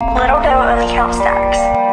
Little dough only counts stacks.